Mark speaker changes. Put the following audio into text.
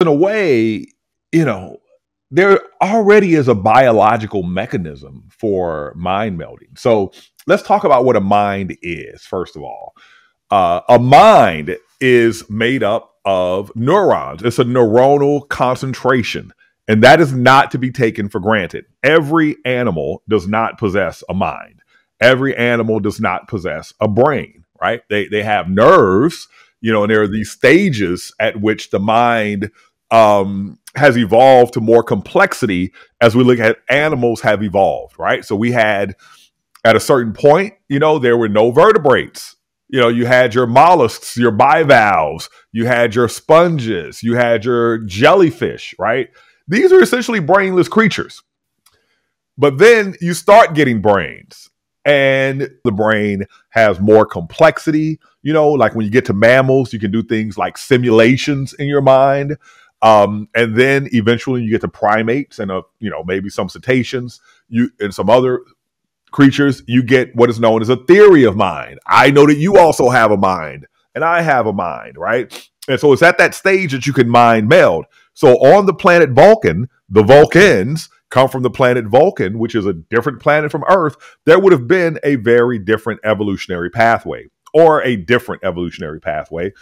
Speaker 1: in a way, you know, there already is a biological mechanism for mind melding. So let's talk about what a mind is, first of all. Uh, a mind is made up of neurons, it's a neuronal concentration. And that is not to be taken for granted. Every animal does not possess a mind. Every animal does not possess a brain, right? They, they have nerves, you know, and there are these stages at which the mind um, has evolved to more complexity as we look at animals have evolved, right? So we had at a certain point, you know, there were no vertebrates. You know, you had your mollusks, your bivalves, you had your sponges, you had your jellyfish, right? These are essentially brainless creatures. But then you start getting brains, and the brain has more complexity. You know, like when you get to mammals, you can do things like simulations in your mind. Um, and then eventually you get to primates and, uh, you know, maybe some cetaceans, you and some other creatures, you get what is known as a theory of mind. I know that you also have a mind and I have a mind, right? And so it's at that stage that you can mind meld. So on the planet Vulcan, the Vulcans come from the planet Vulcan, which is a different planet from Earth. There would have been a very different evolutionary pathway or a different evolutionary pathway.